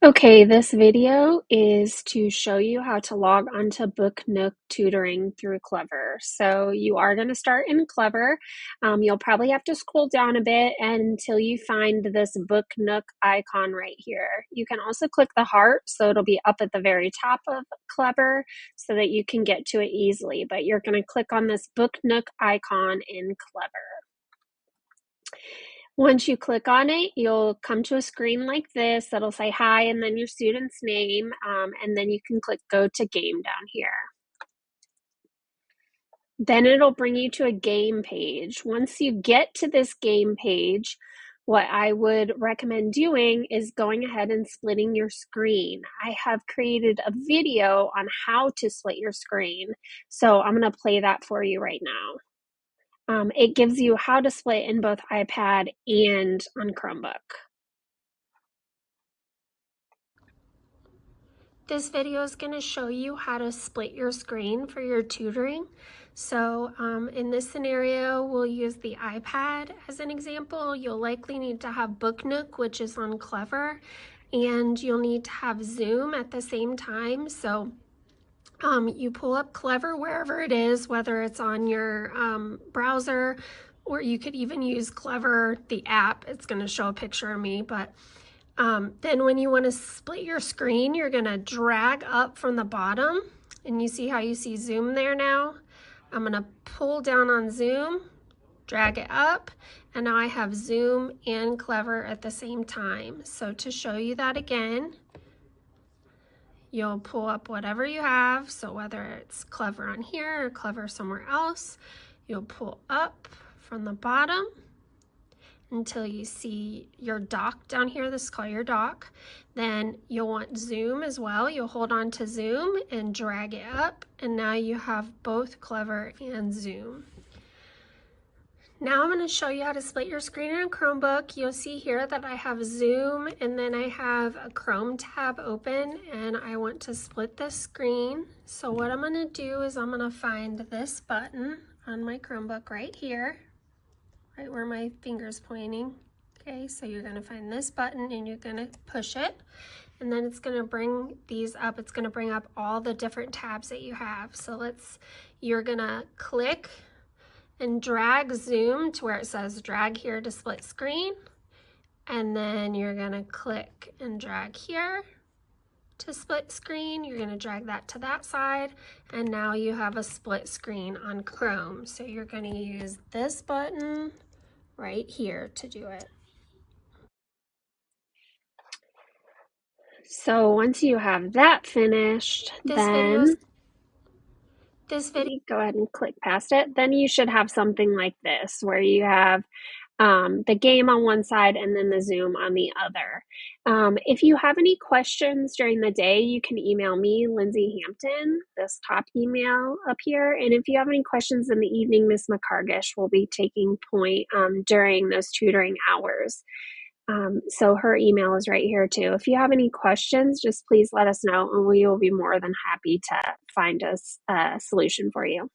Okay, this video is to show you how to log onto Book Nook tutoring through Clever. So you are going to start in Clever. Um, you'll probably have to scroll down a bit until you find this Book Nook icon right here. You can also click the heart, so it'll be up at the very top of Clever so that you can get to it easily. But you're going to click on this Book Nook icon in Clever. Once you click on it, you'll come to a screen like this that'll say hi and then your student's name, um, and then you can click go to game down here. Then it'll bring you to a game page. Once you get to this game page, what I would recommend doing is going ahead and splitting your screen. I have created a video on how to split your screen, so I'm going to play that for you right now. Um, it gives you how to split in both iPad and on Chromebook. This video is going to show you how to split your screen for your tutoring. So um, in this scenario, we'll use the iPad as an example. You'll likely need to have BookNook, which is on Clever, and you'll need to have Zoom at the same time. So um, you pull up Clever wherever it is, whether it's on your um, browser or you could even use Clever, the app. It's going to show a picture of me, but um, then when you want to split your screen, you're going to drag up from the bottom and you see how you see Zoom there now? I'm going to pull down on Zoom, drag it up, and now I have Zoom and Clever at the same time. So to show you that again, You'll pull up whatever you have. So whether it's Clever on here or Clever somewhere else, you'll pull up from the bottom until you see your dock down here. This is called your dock. Then you'll want zoom as well. You'll hold on to zoom and drag it up. And now you have both Clever and zoom. Now I'm going to show you how to split your screen in a Chromebook. You'll see here that I have Zoom and then I have a Chrome tab open and I want to split this screen. So what I'm going to do is I'm going to find this button on my Chromebook right here, right where my finger's pointing. Okay, so you're going to find this button and you're going to push it and then it's going to bring these up. It's going to bring up all the different tabs that you have. So let's, you're going to click and drag zoom to where it says drag here to split screen. And then you're gonna click and drag here to split screen. You're gonna drag that to that side. And now you have a split screen on Chrome. So you're gonna use this button right here to do it. So once you have that finished, this then this video, go ahead and click past it. Then you should have something like this where you have um, the game on one side and then the Zoom on the other. Um, if you have any questions during the day, you can email me, Lyndsi Hampton, this top email up here. And if you have any questions in the evening, Miss McCargish will be taking point um, during those tutoring hours. Um, so her email is right here too. If you have any questions, just please let us know and we will be more than happy to find us a solution for you.